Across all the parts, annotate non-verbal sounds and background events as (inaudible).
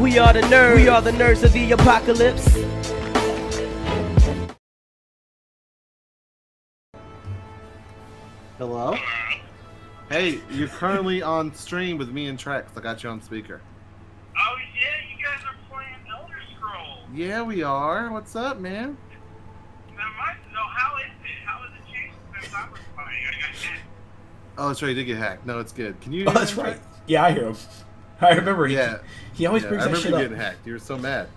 We are the nerds. We are the nerds of the apocalypse. Hello? Hey, you're currently on stream with me and Trex. I got you on speaker. Oh yeah, you guys are playing Elder Scrolls. Yeah, we are. What's up, man? Now, my, no, how is it? How has it changed since I was playing? I got hit. Oh, that's right. You did get hacked. No, it's good. Can you? Oh, hear that's him, right. Yeah, I hear him. (laughs) I remember. He, Yeah. He always Yeah, brings I that remember shit you up. getting hacked. You were so mad.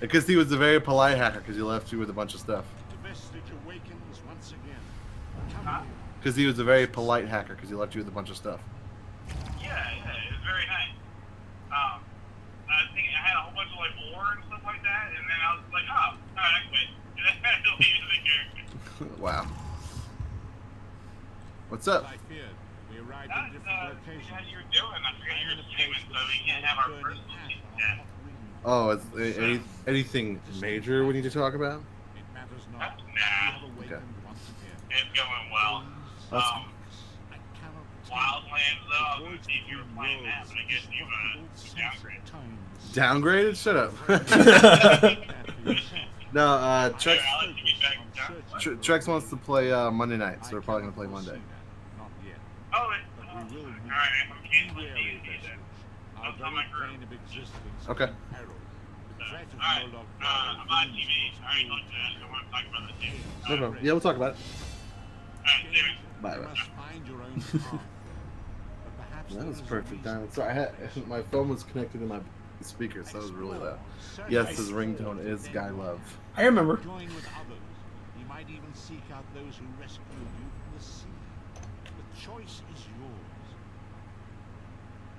Because he was a very polite hacker because he left you with a bunch of stuff. The vestige awakens once again. Huh? Because he was a very polite hacker because he left you with a bunch of stuff. Yeah, yeah, it was very nice. Um, I think I had a whole bunch of like ore and stuff like that, and then I was like, oh, alright, I quit. And (laughs) then I had to leave the character. (laughs) wow. What's up? I feared. We arrived That's, in different uh, locations. how you were doing. I forgot you I'm in were a streaming, place so we with can't have our burning personal hat shit on chat. hot wings. Oh, is a- any, anything major we need to talk about? It matters not. Nah. We have awakened once again. It's going well. That's- Um, Wildlands, though, I was gonna if you were playing that, but I guess you, uh, you downgraded. Downgraded? Shut up. (laughs) no, uh, Trex, Yeah, I'll let you get back down. Tre- Trex wants to play uh, Monday night, so we're probably gonna play Monday. Not yet. Oh, it, But uh, we will be alright, I'm canceling wary D&D then. Our I'll tell my very crew. plane Okay. is in peril. The threat of Alright, uh, I'm on TV. Alright, look, uh, I want to talk about this too. No problem. Yeah, we'll talk about it. Alright, see you. Bye, bye. must find your own path. But perhaps (laughs) That was perfect, reason. Diamond. Sorry, I had, (laughs) my phone was connected to my speaker, so that was really loud. Yes, his ringtone is Guy Love. I remember. Join with others. You might even seek out those who rescued you from the sea. The choice is yours.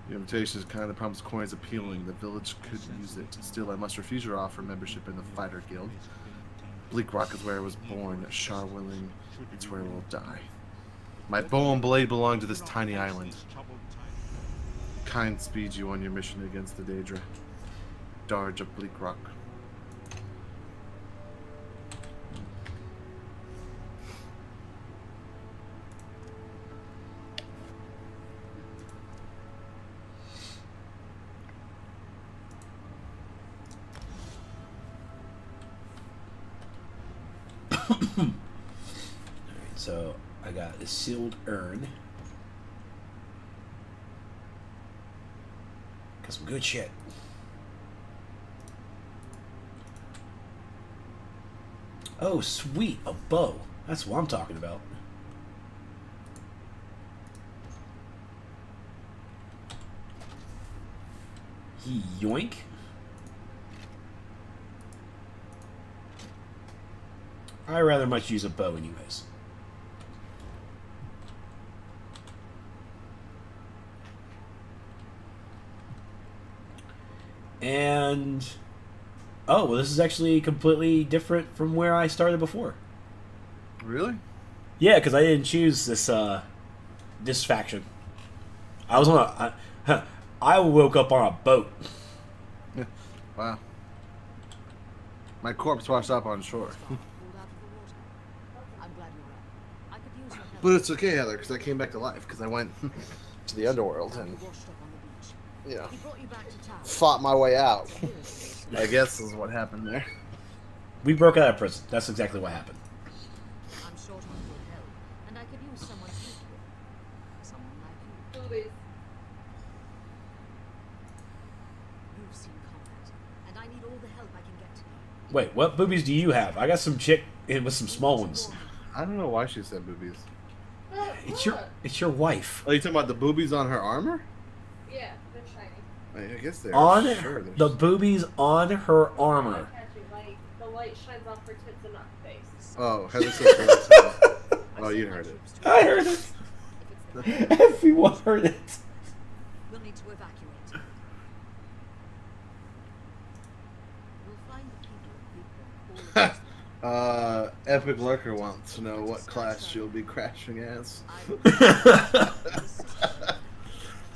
The invitation is kind of the promised coin is appealing. The village could use it. Still, I must refuse your offer membership in the Fighter Guild. Bleak Rock is where I was born. Shor willing, it's where I will die. My bow and blade belong to this tiny island. Kyne speed you on your mission against the Daedra. Darge of Bleak Rock. A sealed urn. Got some good shit. Oh, sweet, a bow. That's what I'm talking about. He yoink. I rather much use a bow, anyways. And oh, well, this is actually completely different from where I started before. Really? Yeah, because I didn't choose this uh this faction. I was on a I, I woke up on a boat. Wow. My corpse washed up on shore. But it's okay, Heather, because I came back to life, because I went (laughs) to the underworld and, you know, fought my way out. I guess is what happened there. We broke out of prison. That's exactly what happened. I'm short on good help, and I could use someone equal. Someone like you. You've seen combat, and I need all the help I can get to. Wait, what boobies do you have? I got some chick in with some small ones. I don't know why she said boobies. It's your it's your wife. Are you talking about the boobies on her armor? Yeah, they're shiny. I I guess they're On sure, they're- the boobies on her armor. Catchy, like the light shines off her tits and not face. Oh, Heather said boobies. Oh, you heard it. I heard it. If it's the Everyone heard it. we'll need to evacuate. We'll find the people of us (laughs) Uh, Epic Lurker wants to know what class she'll be crashing as. (laughs)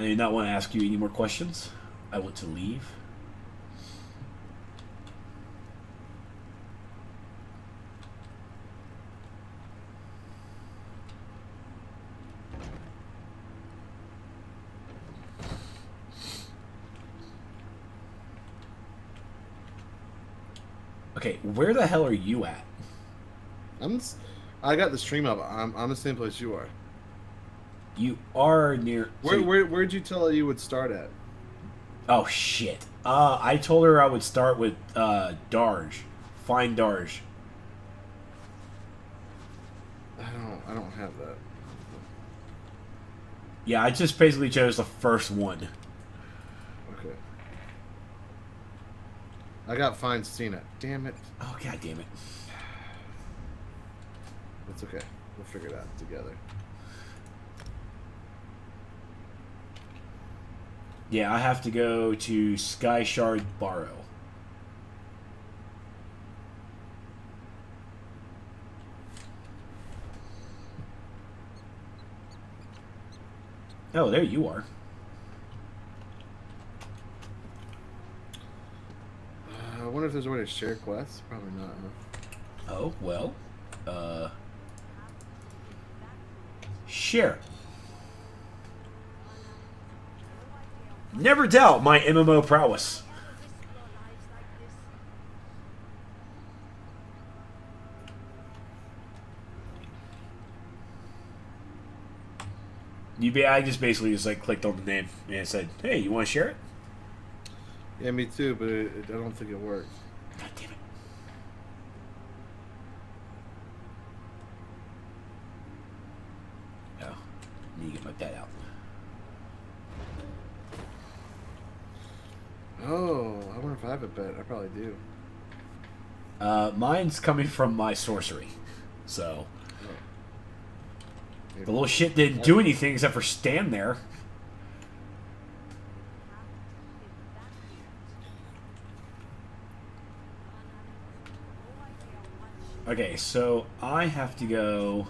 I do not want to ask you any more questions. I want to leave. Okay, where the hell are you at? I'm. I got the stream up. I'm. I'm the same place you are. You are near. so Where you- Where Where'd you tell her you would start at? Oh shit. Uh, I told her I would start with uh, Darge. Find Darge. I don't. I don't have that. Yeah, I just basically chose the first one. Okay. I got find Cena. Damn it. Oh god damn it. It's okay. We'll figure it out together. Yeah, I have to go to Skyshroud Barrow. Oh, there you are. Uh, I wonder if there's a way to share quests. Probably not. Huh? Oh, well. Uh. Share. Never doubt my MMO prowess. You be, I just basically just like clicked on the name and said, "Hey, you want to share it?" Yeah, me too. But it, it, I don't think it works. God damn it! Oh, need to get my bet out. Oh, I wonder if I have a bet. I probably do. Uh, mine's coming from my sorcery, so Maybe. the little shit didn't do anything except for stand there. Okay, so I have to go.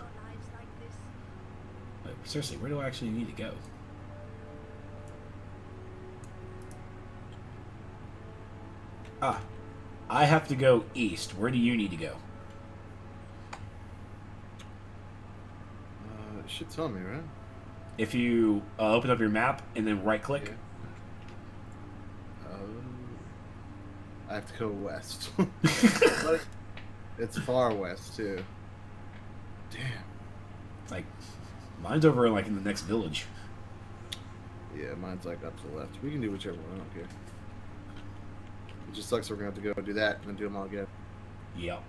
Wait, seriously, where do I actually need to go? I have to go east. Where do you need to go? Uh, it should tell me, right? If you uh, open up your map and then right click, Oh. I have to go west. (laughs) (laughs) It's far west too. Damn. like mine's over like in the next village. Yeah, mine's like up to the left. We can do whichever one. I don't care. It just sucks. We're gonna have to go do that and then do them all again. Yep.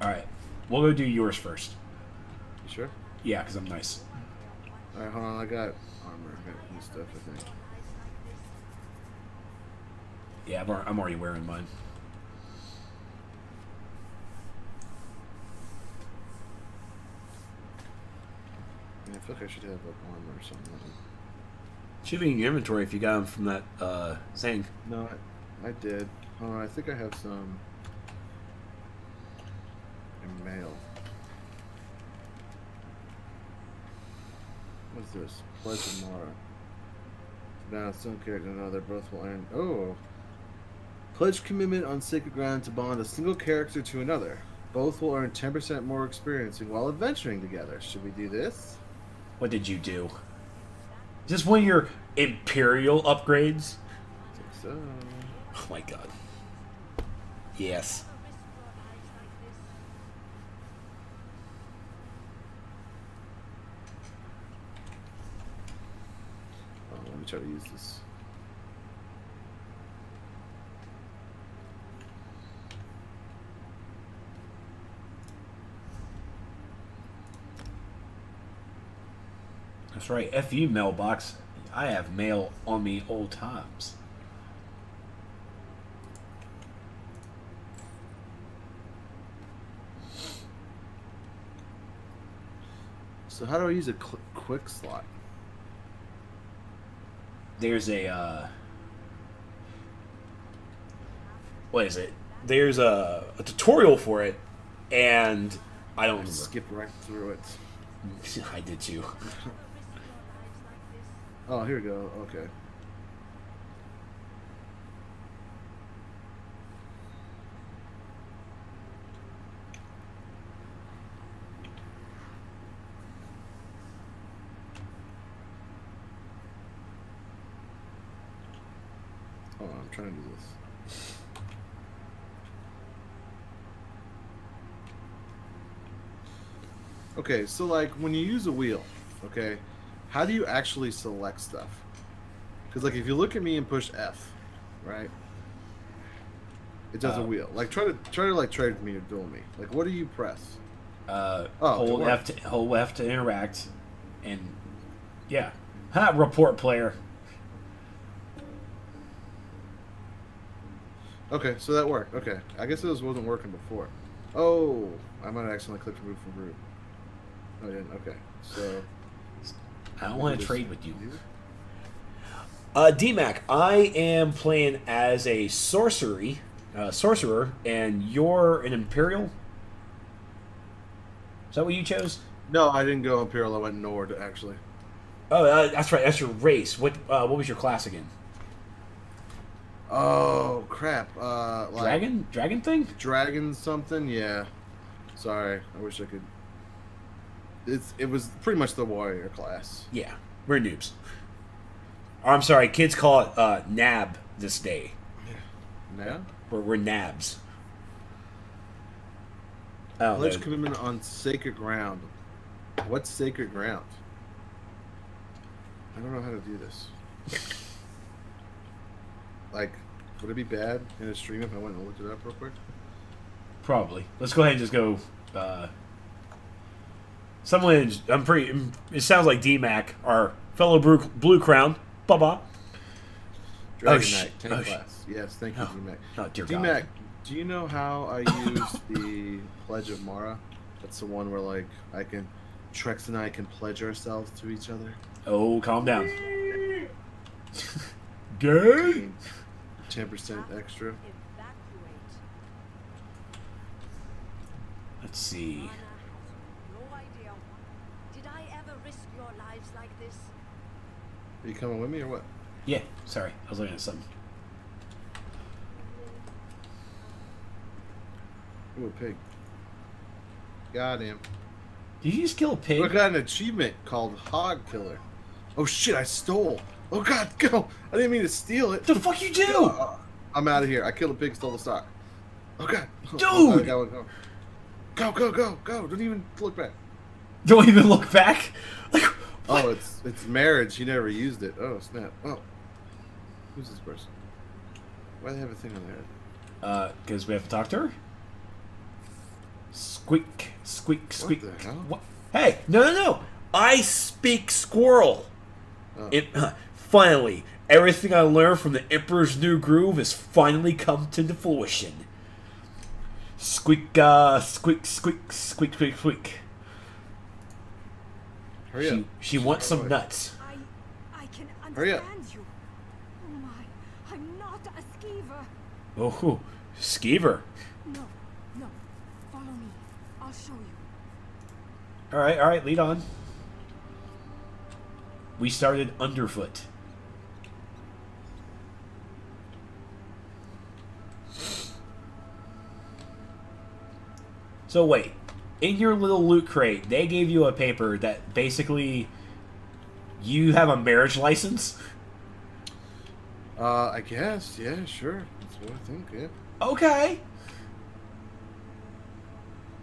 All right, we'll go do yours first. You sure? Yeah, because I'm nice. All right, hold on. I got armor. New stuff. I think. Yeah, I'm, already wearing mine. I, I feel like I should have like armor or something. Should be in your inventory if you got them from that uh, thing. No, I, I did. Hold on. I think I have some. In mail. What's this? Pledge of Mara. Now, some character and another both will earn. Oh! Pledge commitment on sacred ground to bond a single character to another. Both will earn 10% more experiencing while adventuring together. Should we do this? What did you do? Is this one of your imperial upgrades? So. Oh my god. Yes. Oh, let me try to use this. That's right. FU mailbox. I have mail on me old times. So, how do I use a quick slot? There's a uh what is it? there's a, a tutorial for it, and I don't remember. Skip right through it. (laughs) I did too. (laughs) Oh, here we go. Okay. Hold I'm trying to do this. Okay, so like when you use a wheel, okay, how do you actually select stuff? Because like if you look at me and push F, right, it does a Uh, wheel. Like try to try to like trade with me or duel me. Like what do you press? Uh, Oh, hold to. F to hold F to interact, and yeah, ha, report player. Okay, so that worked. Okay, I guess this wasn't working before. Oh, I might have accidentally clicked remove from group. Oh, I didn't. Okay, so I don't want to trade with you. Uh, DMAC, I am playing as a sorcery, uh, sorcerer, and you're an imperial. Is that what you chose? No, I didn't go Imperial. I went Nord actually. Oh, uh, that's right. That's your race. What? Uh, what was your class again? Oh crap! Uh, like Dragon? Dragon thing? Dragon something? Yeah. Sorry, I wish I could. It's it was pretty much the warrior class. Yeah, we're noobs. Or, I'm sorry, kids call it uh, nab this day. Yeah. We're, we're nabs. Oh, Pledge commitment on sacred ground. What's sacred ground? I don't know how to do this. Like, would it be bad in a stream if I went and looked it up real quick? Probably. Let's go ahead and just go. Uh, someone, I'm pretty. It sounds like DMAC, our fellow Blue, Blue Crown. Baba. Dragon oh, sh- Knight, tank oh, sh- class. Yes, thank you, Oh. DMAC. Oh, dear God. DMAC, do you know how I use (laughs) the Pledge of Mara? That's the one where, like, I can. Trex and I can pledge ourselves to each other. Oh, calm down. Gay. (laughs) Ten percent extra. Let's see. Anna has no idea. Did I ever risk your lives like this? Are you coming with me or what? Yeah, sorry. I was looking at something. Ooh, a pig. Got him. Did you just kill a pig? We got an achievement called Hog Killer. Oh shit! I stole. Oh god, (laughs) go! I didn't mean to steal it. The fuck you do? Uh, I'm out of here. I killed a pig, stole the stock. Oh god, (laughs) Dude! Oh, I got one, go. go, go, go, go! Don't even look back. Don't even look back. Like, what? Oh, it's it's marriage. He never used it. Oh snap. Oh, who's this person? Why do they have a thing on their head? Uh, because we have to talk to her. Squeak, squeak, squeak. the hell? What? Hey, no, no, no! I speak squirrel. Oh. It finally everything I learned from the Emperor's New Groove has finally come to fruition. Squeak, uh, squeak, squeak, squeak, squeak, squeak. Hurry She, up. she wants some nuts. I I can Hurry up. understand you. Oh my, I'm not a skeever. Oh, skeever. No, no. Follow me. I'll show you. All right, all right, lead on. We started underfoot. So wait, in your little loot crate, they gave you a paper that basically you have a marriage license. Uh, I guess. Yeah, sure. That's what I think. Yeah. Okay.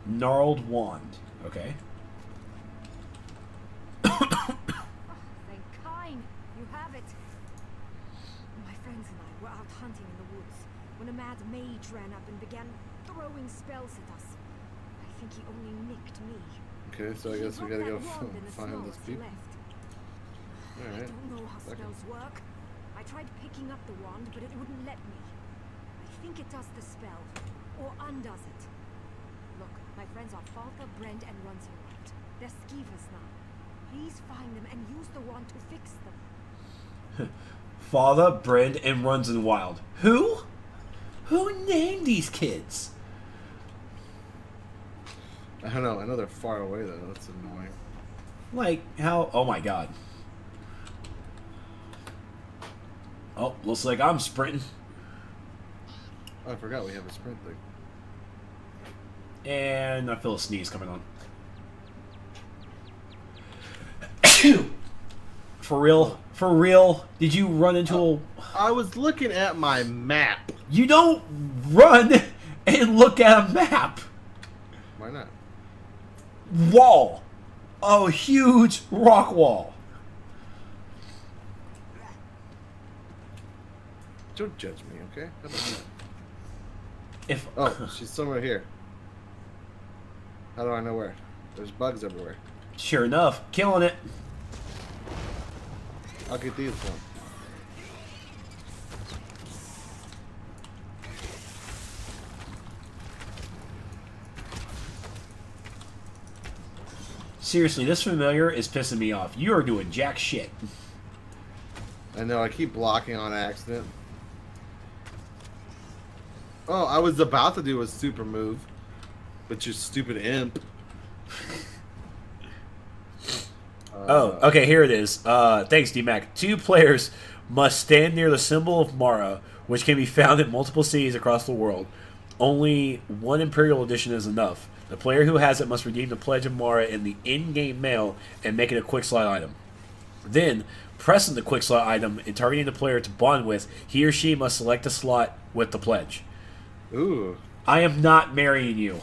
Gnarled wand. Okay. Thank Kyne, you have it. My friends and I were out hunting in the woods when a mad mage ran up and began throwing spells at us. I think he only nicked me. Okay, so I He guess we gotta go that the find snow those people. left. I Alright. don't know how Okay. spells work. I tried picking up the wand, but it wouldn't let me. I think it does the spell, or undoes it. Look, my friends are Falka, Brent, and Runselwald. They're skeevers now. Please find them and use the wand to fix them. (laughs) Father, Brand, and runs in wild. Who? Who named these kids? I don't know. I know they're far away though. That's annoying. Like how? Oh my god. Oh, looks like I'm sprinting. Oh, I forgot we have a sprint thing. And I feel a sneeze coming on. (coughs) for real? For real? Did you run into a. I was looking at my map. You don't run (laughs) and look at a map! Why not? Wall! A huge rock wall. Don't judge me, okay? How about that? If Oh, she's somewhere here. How do I know where? There's bugs everywhere. sure enough, killing it. I'll get these one. Seriously, this familiar is pissing me off. You are doing jack shit. I know, I keep blocking on accident. Oh, I was about to do a super move, but you stupid imp. (laughs) Oh, okay, here it is. Uh, thanks, DMAC. Two players must stand near the symbol of Mara, which can be found in multiple cities across the world. Only one Imperial edition is enough. The player who has it must redeem the Pledge of Mara in the in-game mail and make it a quick slot item. Then, pressing the quick slot item and targeting the player to bond with, he or she must select a slot with the pledge. Ooh. I am not marrying you.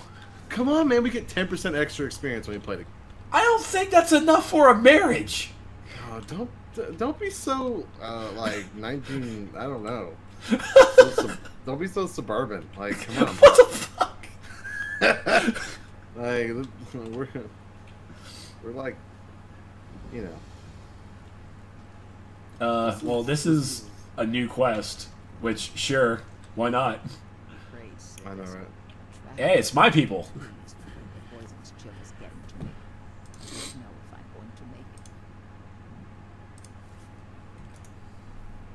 Come on, man. We get 10% extra experience when you play the. I don't think that's enough for a marriage. Oh, don't don't be so uh, like (laughs) 19. I don't know. So (laughs) sub- don't be so suburban. Like, come on. What the fuck? (laughs) like, (laughs) we're we're like, you know. Uh, well, this is a new quest, which sure, why not? I know, right? Hey, it's my people. Poison's chill is getting to me. I don't know if I'm going to make it.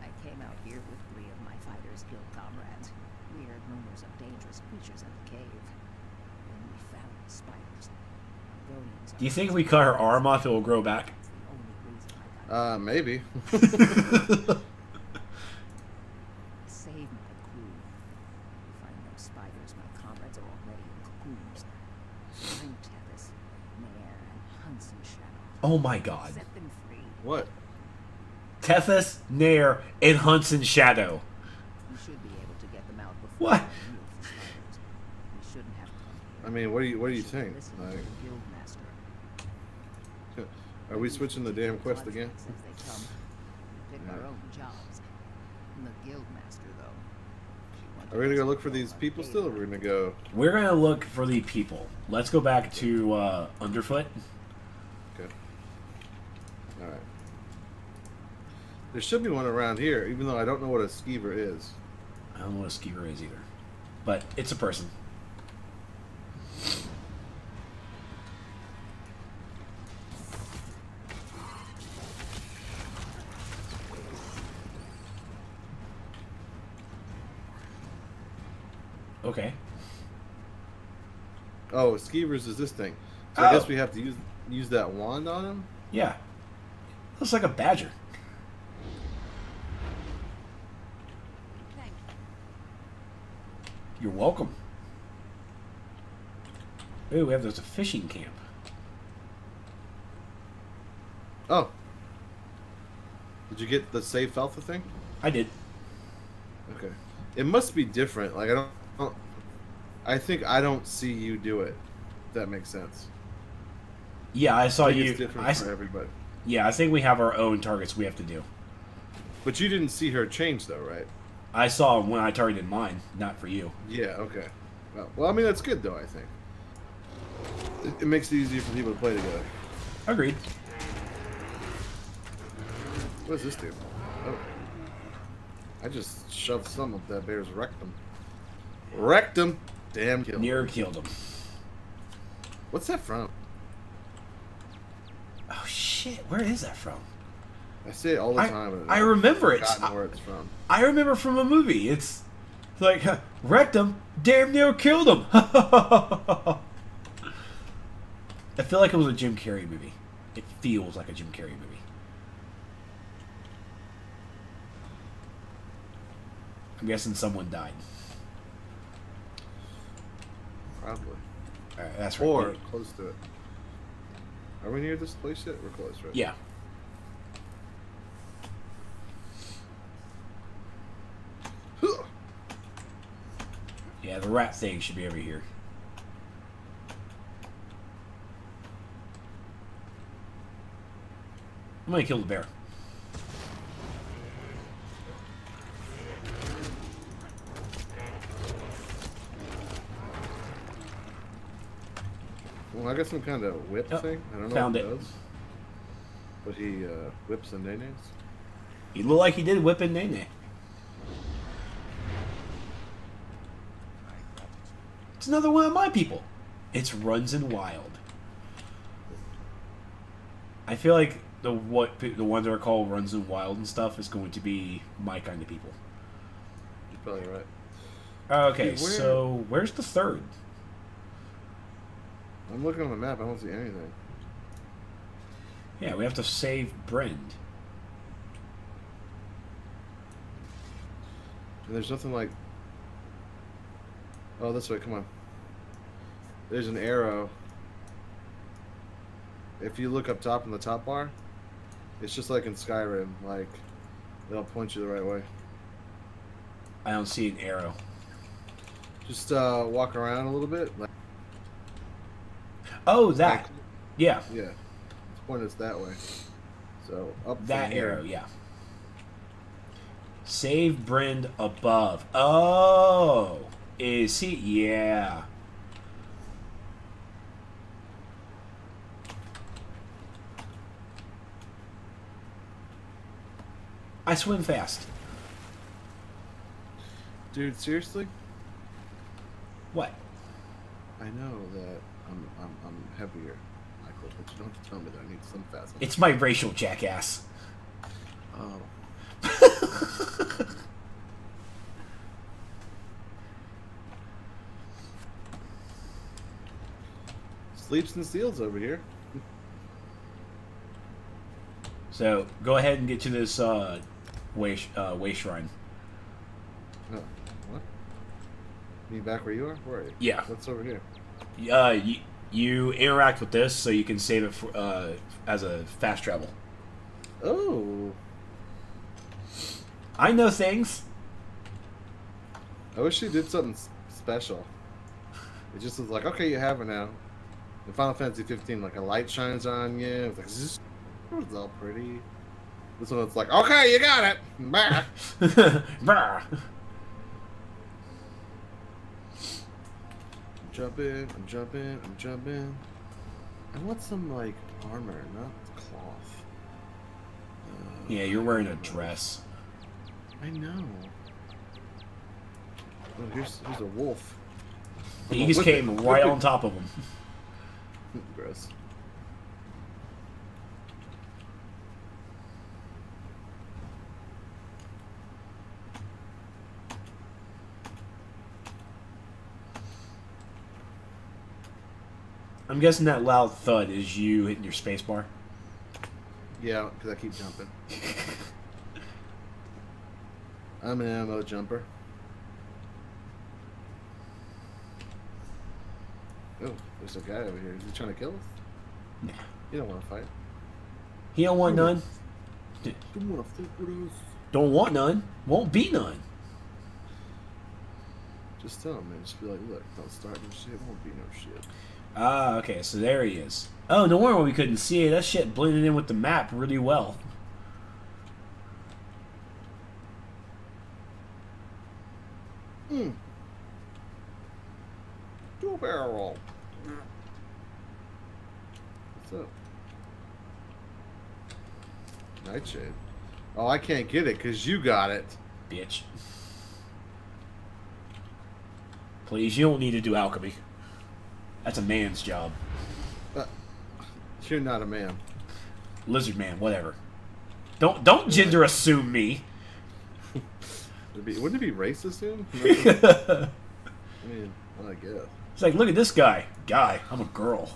I came out here with three of my Fighters Guild comrades. We heard rumors of dangerous creatures in the cave. Then we found the spiders. Argonians are Do you think if we cut her arm off, it will grow back? the only reason I got Uh, maybe. (laughs) Save my crew. If I know spiders, my comrades are already in cocoons. Find Tethys, Nair, and Hunson Shadow. Oh my god. Set them free. what? Tethys, Nair, and Hunson Shadow. We should be able to get them out before What? they're real for spiders. We shouldn't have. I mean, what do you what do you think? Like, the Guildmaster. Are we switching the damn quest again? Bloodspecks as. our own jobs. And the guildmaster, though. Are we gonna go look for these people still, or favor. we're gonna go? We're gonna look for the people. Let's go back to uh, Underfoot. Okay. All right. There should be one around here, even though I don't know what a skeever is. I don't know what a skeever is either, but it's a person. Okay. Oh, skeevers is this thing. So I guess Oh. we have to use use that wand on him. Yeah. Looks like a badger. Thank you. You're welcome. Ooh, we have there's a fishing camp. Oh. Did you get the safe alpha thing? I did. Okay. It must be different. Like I don't, I don't- I think I don't see you do it. If that makes sense. Yeah, I saw I you. it's different I, for everybody. yeah, I think we have our own targets we have to do. But you didn't see her change though, right? I saw when I targeted mine, not for you. Yeah. Okay. Well, well I mean that's good though. I think. It, it makes it easier for people to play together. Agreed. What does this do? Oh. I just shoved some of that bear's rectum. Rectum! Damn kill. Near killed him. What's that from? Oh shit! Where is that from? I say it all the I- time. I I've remember it. I- where it's from. I remember from a movie. It's like uh, wrecked him, damn near killed him. (laughs) I feel like it was a Jim Carrey movie. It feels like a Jim Carrey movie. I'm guessing someone died. Probably. All right, that's right. Or close to it. Are we near this place yet? We're close, right? yeah. Yeah, the rat thing should be over here. I'm gonna kill the bear. Well, I got some kind of whip Oh, thing. I don't know found what it, it. does. But he uh, whips the nays. He looked like he did whipping Nene. It's another one of my people. It's Runs and Wild. I feel like the what the ones that are called Runs and Wild and stuff is going to be my kind of people. You're probably right. Okay, Dude, where- so where's the third? I'm looking on the map. I don't see anything. Yeah, we have to save Brend. And there's nothing like. Oh, this way. Come on. There's an arrow. If you look up top in the top bar, it's just like in Skyrim. Like, they'll point you the right way. I don't see an arrow. Just uh, walk around a little bit. Like, Oh, that. Yeah, yeah, it's pointing us that way. So up that arrow. Yeah. Save Brend above. Oh, is he? Yeah. I swim fast. Dude, seriously? What? I know that I'm I'm, I'm heavier, Michael, but you don't have to tell me that I need some fast. It's my racial jackass. Oh. Sleeps and seals over here. So go ahead and get to this uh, way uh, way shrine. Oh, what? You back where you are? Where are you? Yeah. What's over here? Uh, you, you interact with this so you can save it for, uh, as a fast travel. Oh. I know things. I wish you did something special. It just was like, okay, you have it now. In Final Fantasy 15, like a light shines on you. It's like, zzz, it's all pretty. This one, it's like, okay, you got it. Bye. (laughs) (laughs) Brr. Jumping, I'm jumping, I'm jumping. I want some, like, armor, not cloth. Uh, yeah, you're wearing a dress. I know. Oh, here's, here's a wolf. Oh, just came right on top of him. (laughs) Gross. I'm guessing that loud thud is you hitting your spacebar. Yeah, because I keep jumping. (laughs) I'm an ammo jumper. Oh, there's a guy over here. Is he trying to kill us? Nah. You don't want to fight. He don't want none. Don't want to fight with us. Don't want none. Won't be none. Just tell him, man. Just be like, look, don't start no shit. Won't be no shit. Ah, okay, so there he is. Oh, no wonder we couldn't see it. That shit blended in with the map really well. Hmm. Two barrel. What's up? Nightshade. Oh, I can't get it because you got it. Bitch. Please, you don't need to do alchemy. That's a man's job. Uh, you're not a man. Lizard man, whatever. Don't don't gender assume me. It'd be, wouldn't it be racist soon? (laughs) I mean, I guess. It's like, look at this guy. Guy, I'm a girl.